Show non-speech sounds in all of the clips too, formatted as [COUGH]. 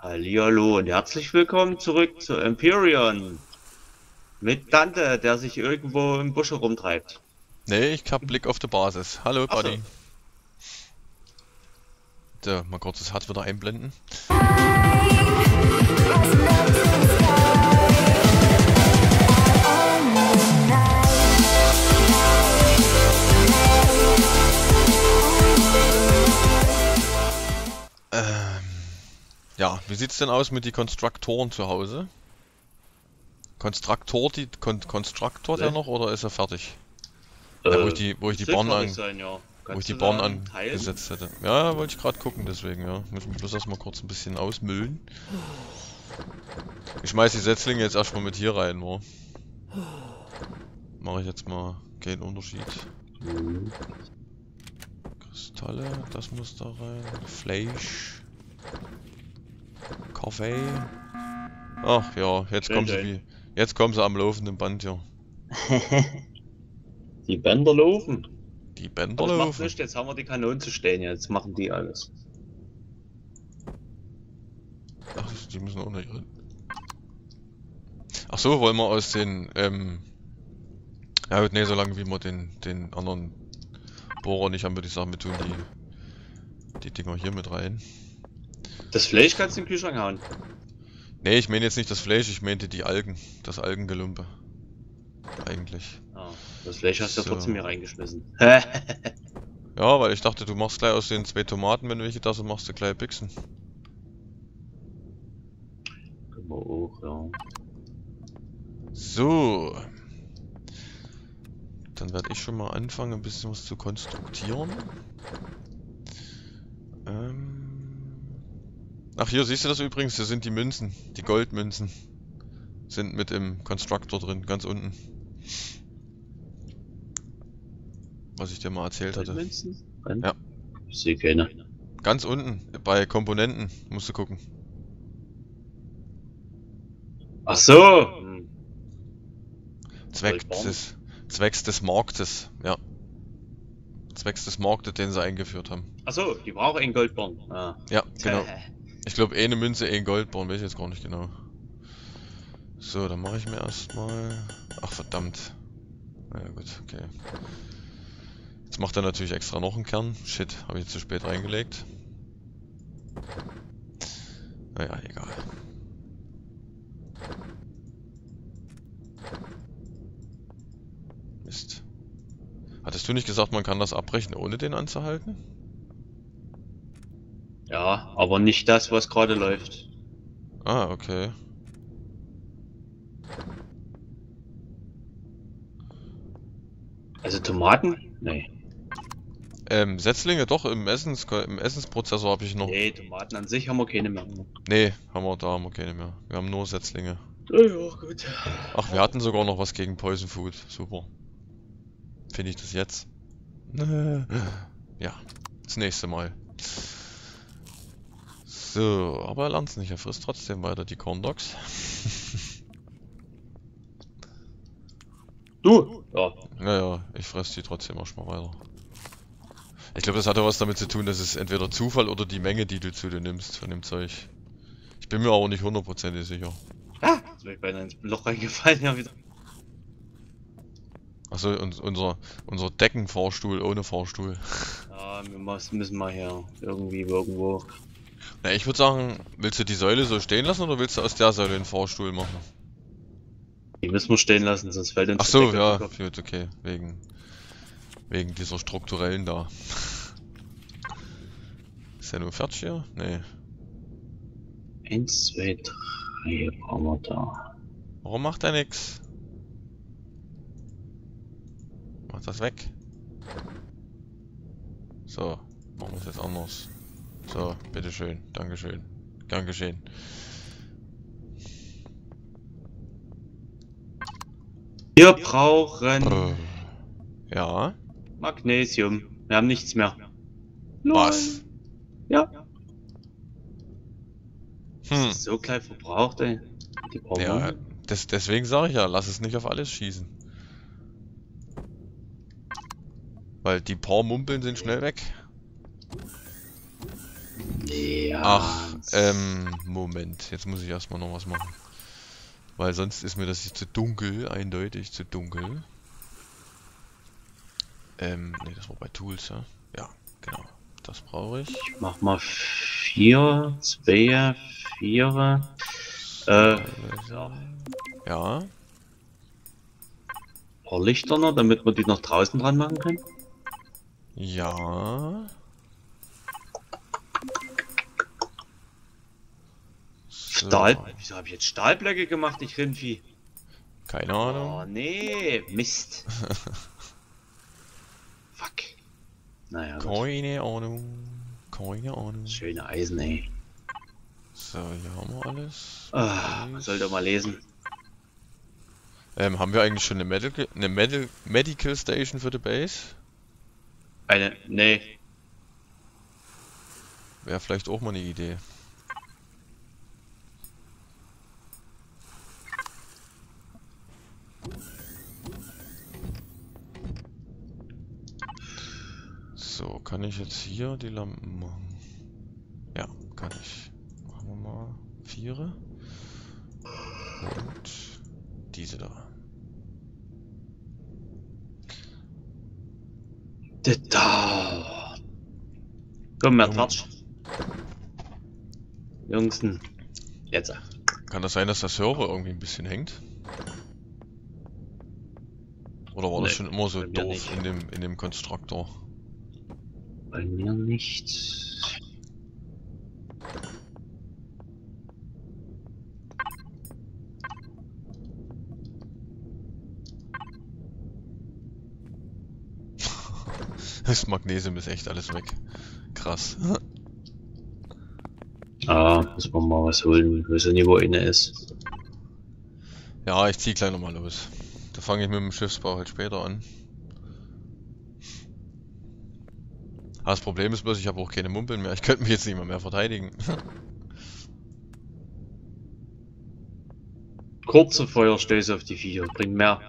Hallihallo und herzlich willkommen zurück zu Empyrean. Mit Dante, der sich irgendwo im Busch herumtreibt. Nee, ich hab Blick auf die Basis. Hallo, Ach so. Buddy. So, mal kurz das Hard wieder einblenden. Ja, wie sieht's denn aus mit die Konstruktoren zu Hause? Konstruktor, die Kon Konstruktor der Ne? noch oder ist er fertig? Ja, wo ich die, wo ich die fertig an, sein, ja. wo ich die teilen? angesetzt hätte. Ja, wollte ich gerade gucken, deswegen, ja. Muss mich bloß erstmal kurz ein bisschen ausmüllen. Ich schmeiß die Setzlinge jetzt erstmal mit hier rein, wo. Mache ich jetzt mal keinen Unterschied. Kristalle, das muss da rein. Fleisch. Kaffee. Ach ja, jetzt kommen sie wie. Jetzt kommen sie am laufenden Band hier. [LAUGHS] Die Bänder laufen. Die Bänder das macht laufen. nichts, jetzt haben wir die Kanonen zu stehen, jetzt machen die alles. Ach, die müssen auch nicht rein. Ach so, wollen wir aus den, ähm, ja gut, nee, solange wie wir den, den anderen Bohrer nicht haben, würde ich sagen, wir tun die, die Dinger hier mit rein. Das Fleisch kannst du in den Kühlschrank hauen. Nee, ich meine jetzt nicht das Fleisch, ich meinte die Algen, das Algengelumpe. Eigentlich. Ah, das Fleisch hast du So. ja trotzdem hier reingeschmissen. [LAUGHS] Ja, weil ich dachte, du machst gleich aus den zwei Tomaten, wenn du welche da sind, machst du gleich Bixen. Können wir auch, ja. So. Dann werde ich schon mal anfangen, ein bisschen was zu konstruktieren. Ähm. Ach, hier siehst du das übrigens? Hier sind die Münzen. Die Goldmünzen. Sind mit im Constructor drin, ganz unten. Was ich dir mal erzählt hatte. Münzen? Ja. Ich sehe keine. Ganz unten, bei Komponenten, musst du gucken. Ach so! Hm. Zwecks Goldbarren? des, zwecks des Marktes, ja. Zwecks des Marktes, den sie eingeführt haben. Ach so, die war auch in Goldborn. Ah. Ja, genau. [LAUGHS] Ich glaube, eine Münze, ein Goldborn, weiß ich jetzt gar nicht genau. So, dann mache ich mir erstmal. Ach, verdammt. Na ja, gut, okay. Jetzt macht er natürlich extra noch einen Kern. Shit, habe ich zu spät reingelegt. Naja, egal. Mist. Hattest du nicht gesagt, man kann das abbrechen, ohne den anzuhalten? Ja, aber nicht das, was gerade läuft. Ah, okay. Also Tomaten? Nee. Ähm, Setzlinge doch, im, Essens, im Essensprozessor habe ich noch. Nee, Tomaten an sich haben wir keine mehr. Nee, haben wir, da haben wir keine mehr. Wir haben nur Setzlinge. Ja, ja, gut. Ach, wir hatten sogar noch was gegen Poison Food. Super. Finde ich das jetzt? [LAUGHS] Ja, das nächste Mal. So, aber er lernt's nicht. Er frisst trotzdem weiter die Corn Dogs. [LAUGHS] Du? Ja. Naja, ich fress die trotzdem erstmal weiter. Ich glaube, das hat ja was damit zu tun, dass es entweder Zufall oder die Menge, die du zu dir nimmst von dem Zeug. Ich bin mir aber nicht hundertprozentig sicher. Ah, jetzt bin ich beinahe ins Loch reingefallen, ja wieder. Achso, und unser, unser Deckenfahrstuhl ohne Fahrstuhl. Ja, wir müssen mal hier irgendwie irgendwo. Na, ich würde sagen, willst du die Säule so stehen lassen oder willst du aus der Säule einen Fahrstuhl machen? Die müssen wir stehen lassen, sonst fällt uns Ach so, ja, gut, okay, wegen, wegen dieser strukturellen da. [LAUGHS] Ist ja nur fertig hier? Nee. Eins, zwei, drei brauchen wir da. Warum macht er nix? Mach das weg. So, machen wir es jetzt anders. So, bitteschön, Dankeschön. Gern geschehen. Wir brauchen Äh, ja, Magnesium. Wir haben nichts mehr. was? Ja. Hm, So gleich verbraucht, ey. Die ja, des, deswegen sage ich ja, lass es nicht auf alles schießen. Weil die paar Mumpeln sind schnell weg. Ja, Ach, Ähm, Moment. Jetzt muss ich erstmal noch was machen. Weil sonst ist mir das hier zu dunkel, eindeutig zu dunkel. Ähm, ne, das war bei Tools, ja? Ja, genau. Das brauche ich. Ich mach mal vier, zwei, vier. Äh, ja. Ja. paar Lichter noch, damit wir die noch draußen dran machen können. Ja. So. Stahl. Wieso habe ich jetzt Stahlblöcke gemacht, ich Rindvieh? Keine Oh Ahnung. nee, Mist. [LAUGHS] Fuck. Naja, gut. Keine Ahnung. Keine Ahnung. schöne Eisen, ey. So, hier haben wir alles. Ah, man sollte mal lesen. Ähm, haben wir eigentlich schon eine, Medical, eine Medical, Medical Station für die Base? Eine, nee, Wäre vielleicht auch mal eine Idee. So, kann ich jetzt hier die Lampen machen? Ja, kann ich. Machen wir mal viere. Und diese da. Da. Komm, mehr. Tatsch. Jungsten. Jetzt. Kann das sein, dass der Server irgendwie ein bisschen hängt? Oder war das Nee, schon immer so doof nicht. in dem, in dem Konstruktor? Bei mir nicht. [LAUGHS] Das Magnesium ist echt alles weg. Krass. Ah, muss man mal was holen, wo so Niveau inne ist. Ja, ich zieh gleich nochmal los. Da fange ich mit dem Schiffsbau halt später an. Ah, Das Problem ist bloß, ich habe auch keine Mumpeln mehr. Ich könnte mich jetzt nicht mal mehr verteidigen. [LAUGHS] Kurze Feuerstöße auf die Viecher, bringt mehr.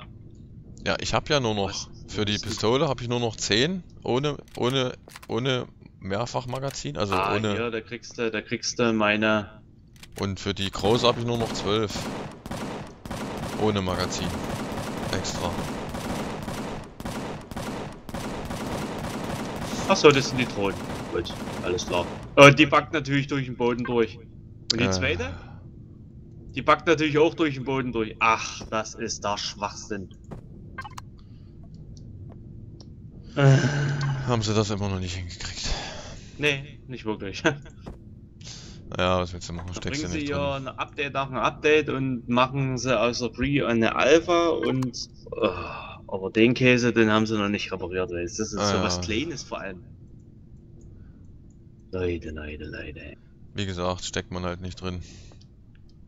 Ja, ich habe ja nur noch, für die Pistole habe ich nur noch 10, ohne, ohne, ohne Mehrfachmagazin, also ah, ohne, hier, da kriegst du, da kriegst du meine. und für die große habe ich nur noch 12. Ohne Magazin. Extra. Achso, das sind die Drohnen. Gut, alles klar. Und die backt natürlich durch den Boden durch. Und die Äh. zweite? Die backt natürlich auch durch den Boden durch. Ach, das ist der Schwachsinn. Äh, Haben sie das immer noch nicht hingekriegt. nee, nicht wirklich. [LAUGHS] Ja, was willst du machen? Da Steckst bringen sie ja ein Update nach einem Update und machen sie aus der Pre eine Alpha und. Oh, aber den Käse, den haben sie noch nicht repariert, weil das ist Ah, so was ja. Kleines vor allem. Leute, Leute, Leute. Wie gesagt, steckt man halt nicht drin.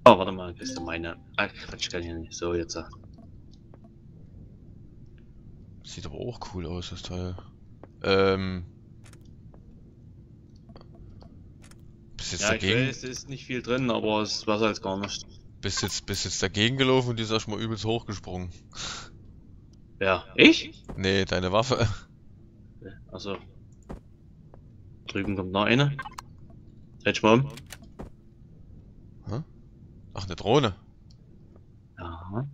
Oh, warte mal, bist du meine. Ach, Quatsch, kann ich nicht. So, jetzt. Sieht aber auch cool aus, das Teil. Ähm. Bist jetzt Ja, ich dagegen, weiß, es ist nicht viel drin, aber es ist besser als gar nicht. bist jetzt, bist jetzt dagegen gelaufen und die ist erstmal übelst hochgesprungen. Ja. Ich? Nee, deine Waffe. Also. Drüben kommt noch eine. Dreh dich mal um. Ach, eine Drohne. Ja.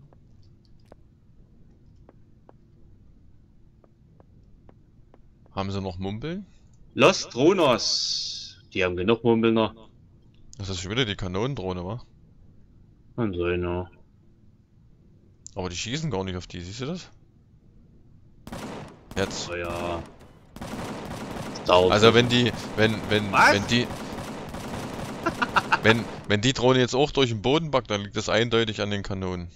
Haben sie noch Mumpeln? Los Dronos. Die haben genug Mumpel noch. Das ist schon wieder die Kanonendrohne, wa? Und so, genau. Aber die schießen gar nicht auf die, siehst du das? Jetzt. So, ja. Dauert. Also wenn die, wenn, wenn, Was? wenn die, wenn, wenn die Drohne jetzt auch durch den Boden backt, dann liegt das eindeutig an den Kanonen.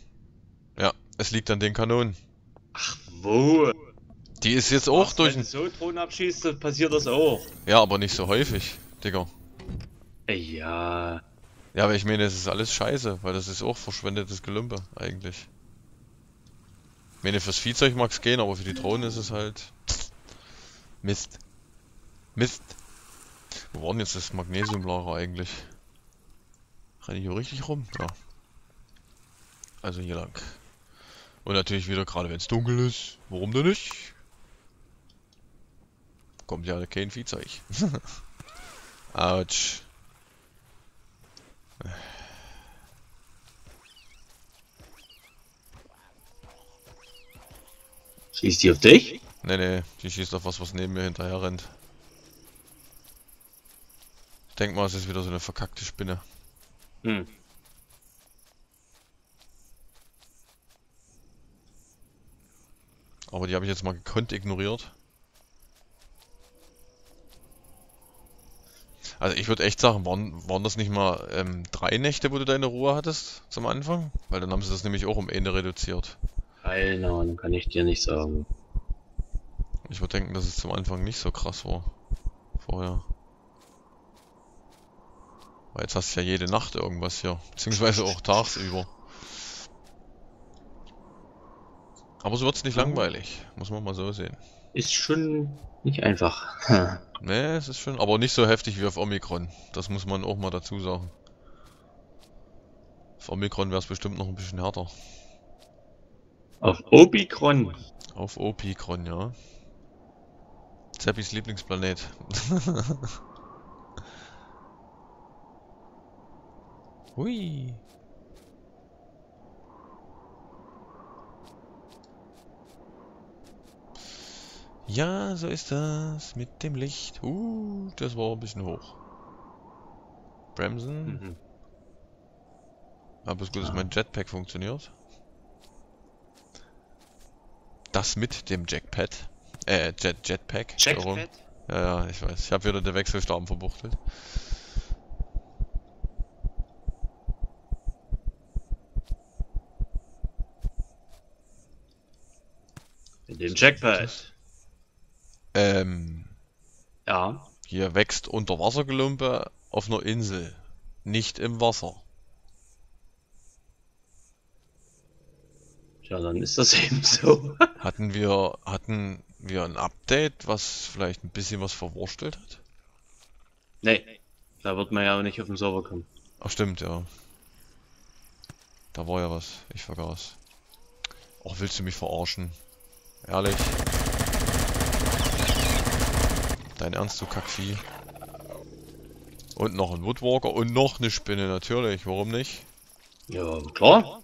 Ja, es liegt an den Kanonen. Wo? Die ist jetzt auch Ach, durch Wenn du so Drohnen abschießt, dann passiert das auch. ja, aber nicht so häufig, Digga. Ja. Ja, aber ich meine, das ist alles scheiße, weil das ist auch verschwendetes Gelümpe, eigentlich. Ich meine, fürs Viehzeug mag's gehen, aber für die Drohne ist es halt Mist. Mist. Wo war denn jetzt das Magnesiumlager eigentlich? Renne ich hier richtig rum? Ja. Also hier lang. Und natürlich wieder, gerade wenn es dunkel ist. Warum denn nicht? Kommt ja kein Viehzeug. [LAUGHS] Autsch. Schießt die auf dich? Nee, nee, die schießt auf was, was neben mir hinterher rennt. Ich denk mal, es ist wieder so eine verkackte Spinne. Hm. Aber die habe ich jetzt mal gekonnt ignoriert. Also ich würde echt sagen, waren, waren das nicht mal ähm, drei Nächte, wo du deine Ruhe hattest zum Anfang? Weil dann haben sie das nämlich auch um eine reduziert. Keine Ahnung, kann ich dir nicht sagen. Ich würde denken, dass es zum Anfang nicht so krass war. Vorher. Weil jetzt hast du ja jede Nacht irgendwas hier. Beziehungsweise auch tagsüber. Aber so wird's nicht langweilig. Muss man mal so sehen. Ist schon nicht einfach. [LAUGHS] Nee, es ist schon, aber nicht so heftig wie auf Omikron. Das muss man auch mal dazu sagen. Auf Omikron wäre es bestimmt noch ein bisschen härter. Auf Obikron. Auf Opikron, ja. Zeppis Lieblingsplanet. [LAUGHS] Hui. Ja, so ist das mit dem Licht. Uh, das war ein bisschen hoch. Bremsen. Mhm. Aber es ist gut, dass mein Jetpack funktioniert. Das mit dem Jackpad. Äh, Jet Jetpack. Jackpad? Ja, ja, ich weiß. Ich habe wieder den Wechselstaben verbuchtelt. In dem Jackpad. Ähm, Ja. hier wächst Unterwassergelumpe auf einer Insel. Nicht im Wasser. Ja, dann ist das [LAUGHS] eben so. Hatten wir, hatten wir ein Update, was vielleicht ein bisschen was verwurstelt hat? nee. Da wird man ja auch nicht auf den Server kommen. Ach stimmt, ja. Da war ja was. Ich vergaß. Och, willst du mich verarschen? Ehrlich? Dein Ernst, du Kackvieh? Und noch ein Woodwalker und noch eine Spinne, natürlich. Warum nicht? Ja, klar.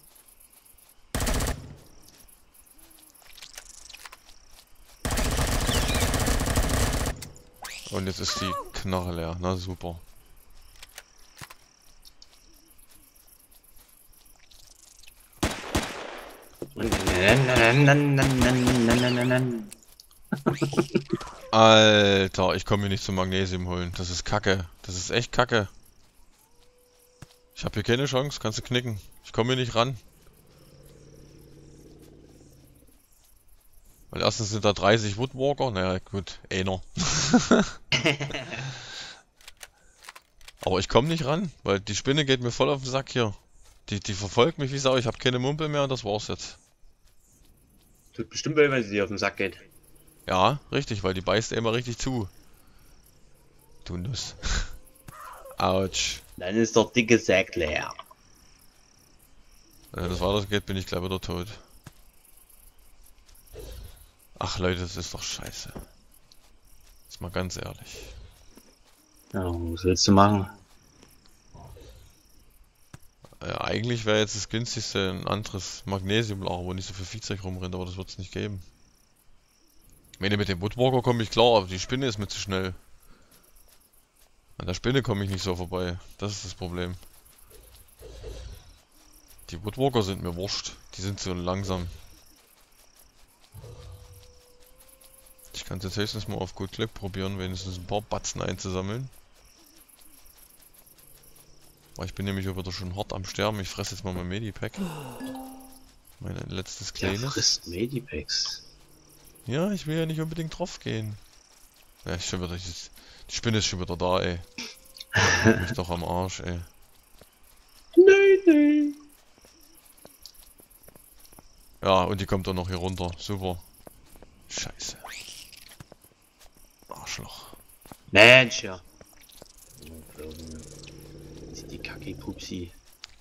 Und jetzt ist die Knarre leer. Na super. Alter, ich komme hier nicht zum Magnesium holen. Das ist kacke. Das ist echt kacke. Ich habe hier keine Chance. Kannst du knicken. Ich komme hier nicht ran. Weil erstens sind da 30 Woodwalker. Naja, gut. Einer. [LAUGHS] Aber ich komme nicht ran, weil die Spinne geht mir voll auf den Sack hier. Die, die verfolgt mich wie Sau. Ich habe keine Mumpel mehr und das war's jetzt. Tut bestimmt weh, wenn sie dir auf den Sack geht. Ja, richtig, weil die beißt immer richtig zu. Du Nuss. [LAUGHS] Autsch. Dann ist der dicke Sack leer. Wenn das weitergeht, bin ich gleich wieder tot. Ach Leute, das ist doch scheiße. Jetzt mal ganz ehrlich. Ja, was willst du machen? Ja, eigentlich wäre jetzt das günstigste ein anderes Magnesiumlager, wo nicht so viel Viehzeug rumrennt, aber das wird es nicht geben. Wenn ihr mit dem Woodwalker komme ich klar, aber die Spinne ist mir zu schnell. An der Spinne komme ich nicht so vorbei. Das ist das Problem. Die Woodwalker sind mir wurscht. Die sind so langsam. Ich kann es jetzt höchstens mal auf gut Glück probieren, wenigstens ein paar Batzen einzusammeln. Ich bin nämlich auch wieder schon hart am Sterben. Ich fresse jetzt mal mein Medipack. Mein letztes kleines. frisst Medipacks. Ja, ich will ja nicht unbedingt drauf gehen. Ja, ist schon wieder, dieses- die Spinne ist schon wieder da, ey. Ist doch am Arsch, ey. Nein, nein. Ja, und die kommt dann noch hier runter. Super. Scheiße. Mensch, ja. Ist die Kacke Pupsi.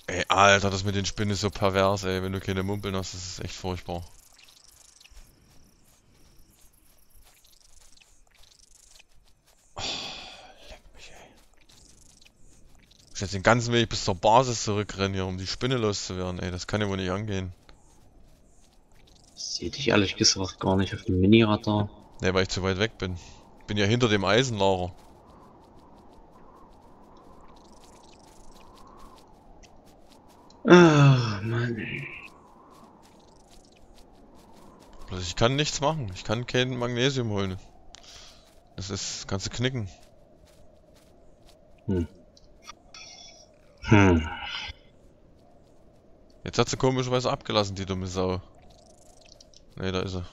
Ey, Alter, das mit den Spinnen ist so pervers, ey. Wenn du keine Mumpeln hast, das ist echt furchtbar. Oh, leck mich, ey. Ich muss jetzt den ganzen Weg bis zur Basis zurückrennen hier, um die Spinne loszuwerden, ey. Das kann ja wohl nicht angehen. Sehe dich ehrlich gesagt gar nicht auf dem Mini-Radar. Ne, weil ich zu weit weg bin. Bin ja hinter dem Eisenlager. Ach, Mann. Also ich kann nichts machen. Ich kann kein Magnesium holen. Das ist, kannst du knicken. Hm. Hm. Jetzt hat sie komischerweise abgelassen, die dumme Sau. Ne, da ist er.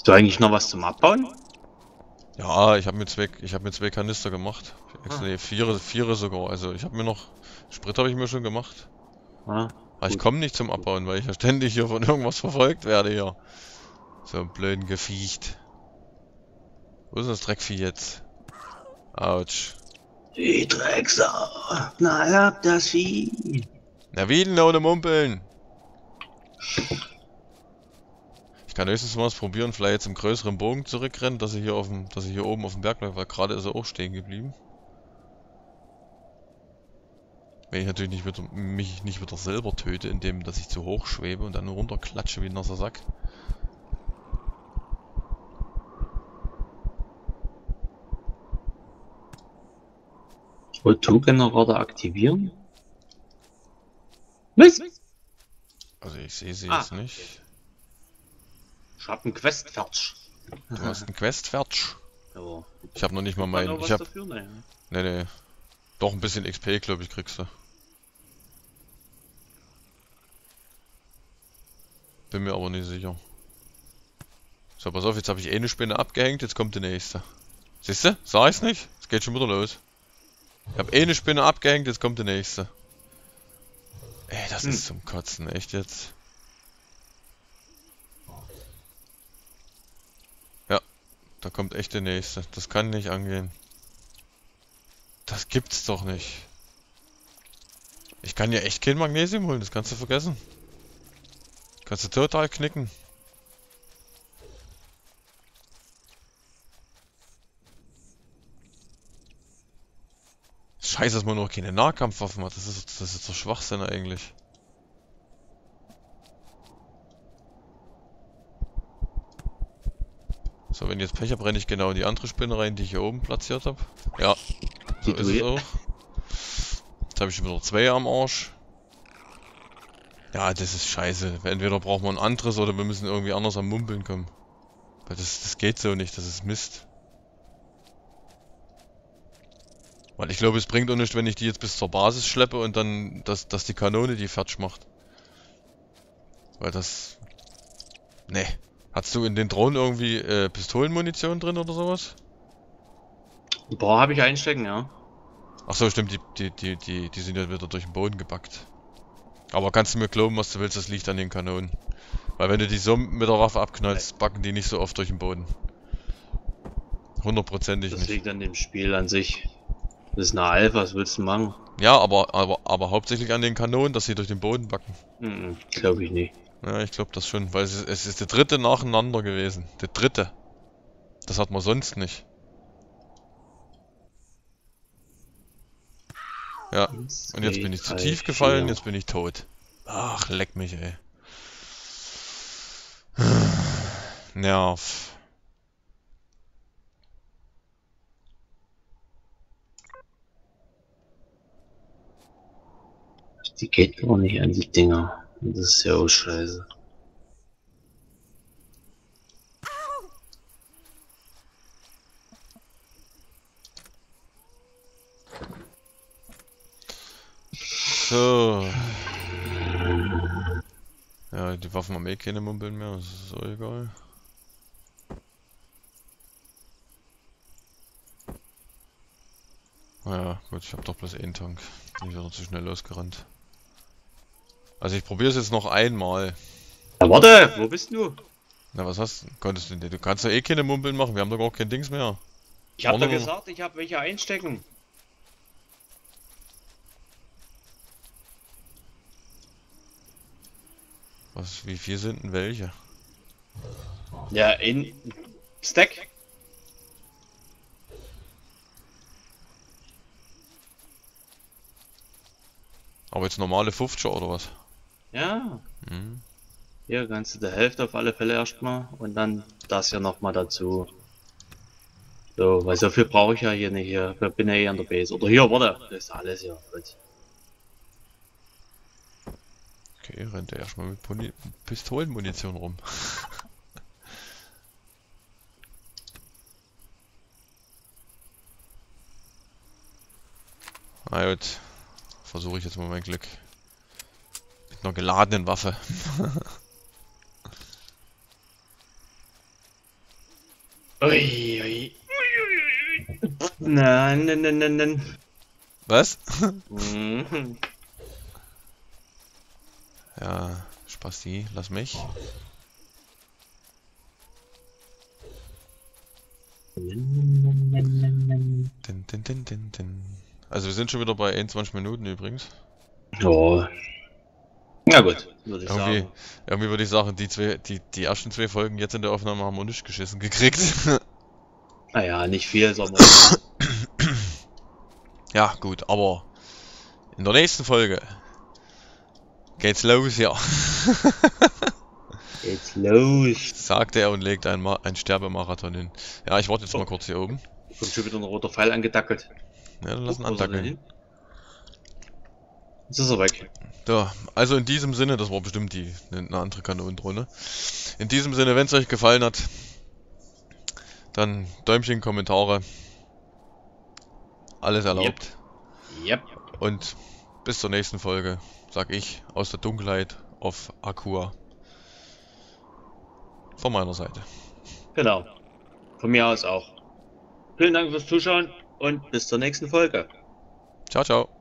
Hast du eigentlich noch was zum Abbauen? Ja, ich habe mir zwei, ich habe mir zwei Kanister gemacht. Ah. Ne, vier, vier sogar. Also ich habe mir noch Sprit habe ich mir schon gemacht. Ja. Aber ich komme nicht zum Abbauen, weil ich ja ständig hier von irgendwas verfolgt werde hier. So ein blöden Gefiecht. Wo ist das Dreckvieh jetzt? Autsch. Die Drecksau. Na, hab das Vieh. Na wie denn ohne Mumpeln? Ich kann höchstens mal was probieren, vielleicht jetzt im größeren Bogen zurückrennen, dass er hier auf dem, dass er hier oben auf dem Berg bleibt, weil gerade ist er auch stehen geblieben. Wenn ich natürlich nicht wieder, mich nicht wieder selber töte, indem dass ich zu hoch schwebe und dann nur runterklatsche wie ein nasser Sack. O2-Generator aktivieren? Mist! Also ich sehe sie Ah, jetzt nicht. Ich hab einen Quest fertig. Du hast einen Quest fertig. Ja. Ich habe noch nicht mal meinen. Ich hab. dafür, ne? Nee, nee. Doch ein bisschen XP, glaube ich, kriegst du. Bin mir aber nicht sicher. So, pass auf, jetzt habe ich eine Spinne abgehängt, jetzt kommt die nächste. Siehst du? Sag ich's nicht? Es geht schon wieder los. Ich habe eine Spinne abgehängt, jetzt kommt die nächste. Ey, das Hm. ist zum Kotzen, echt jetzt. Da kommt echt die nächste. Das kann nicht angehen. Das gibt's doch nicht. Ich kann ja echt kein Magnesium holen, das kannst du vergessen. Kannst du total knicken. Scheiße, dass man noch keine Nahkampfwaffen hat. Das ist, das ist doch Schwachsinn eigentlich. So, wenn ich jetzt Pech habe, renne ich genau in die andere Spinne rein, die ich hier oben platziert habe. Ja, so ist es auch. Jetzt habe ich wieder zwei am Arsch. Ja, das ist scheiße. Entweder brauchen wir ein anderes oder wir müssen irgendwie anders am Mumpeln kommen. Weil das, das geht so nicht, das ist Mist. Weil ich glaube, es bringt auch nicht, wenn ich die jetzt bis zur Basis schleppe und dann, dass, dass die Kanone die fertig macht. Weil das... Nee. Hast du in den Drohnen irgendwie äh, Pistolenmunition drin oder sowas? Ein paar habe ich einstecken, ja. Ach so, stimmt, die, die, die, die, die sind ja wieder durch den Boden gebackt. Aber kannst du mir glauben, was du willst, das liegt an den Kanonen. Weil wenn du die so mit der Waffe abknallst, backen die nicht so oft durch den Boden. Hundertprozentig Das nicht. liegt an dem Spiel an sich. Das ist eine Alpha, was willst du machen? Ja, aber, aber, aber hauptsächlich an den Kanonen, dass sie durch den Boden backen. Mhm, glaube ich nicht. Ja, ich glaube das schon, weil es, ist- es ist der dritte nacheinander gewesen. Der dritte. Das hat man sonst nicht. Ja, und jetzt bin ich zu tief gefallen, jetzt bin ich tot. Ach, leck mich, ey. Nerv. Die geht gar nicht an die Dinger. Das ist ja auch scheiße. So. Ja, die Waffen haben eh keine Mumpeln mehr, das ist so egal. Naja, gut, ich habe doch bloß einen Tank. Ich wieder zu schnell losgerannt. Also ich probiere es jetzt noch einmal. Ja, warte, wo bist du? Na, was hast du? Konntest du denn? Du kannst ja eh keine Mumpeln machen, wir haben doch gar kein Dings mehr. Ich habe doch gesagt, ich habe welche einstecken. Was, wie viel sind denn welche? Ja, in Stack. Aber jetzt normale 50er oder was? Ja, Mhm. hier kannst du die Hälfte auf alle Fälle erstmal und dann das hier nochmal dazu. So, weil so viel brauche ich ja hier nicht hier. Ich bin ja eh an der Base. Oder hier, warte, das ist alles hier. Gut. Okay, rennt er erstmal mit Poni Pistolenmunition rum. [LAUGHS] Na gut, versuche ich jetzt mal mein Glück. Mit einer geladenen Waffe. Ui, ui. Nein, nein, nein, nein, nein. Was? Mhm. Ja, Spasti, lass mich. Din, din, din, din, din. Also wir sind schon wieder bei 21 Minuten übrigens. Ja. Ja gut, würde ich Irgendwie, sagen. irgendwie würde ich sagen, die zwei, die, die ersten zwei Folgen jetzt in der Aufnahme haben wir nicht geschissen gekriegt. [LAUGHS] Naja, nicht viel, sondern [COUGHS] ja, gut, aber in der nächsten Folge geht's los, ja. [LAUGHS] geht's los. Sagte er und legt ein, Ma ein Sterbemarathon hin. Ja, ich warte jetzt mal kurz hier oben. Kommt schon wieder ein roter Pfeil angedackelt. Ja, dann er denn andackeln. Jetzt ist er weg. So, also in diesem Sinne, das war bestimmt die eine andere Kanonendrohne. In diesem Sinne, wenn es euch gefallen hat, dann Däumchen, Kommentare. Alles erlaubt. Yep. Und bis zur nächsten Folge, sag ich, aus der Dunkelheit auf Aqua. Von meiner Seite. Genau. Von mir aus auch. Vielen Dank fürs Zuschauen und bis zur nächsten Folge. Ciao, ciao.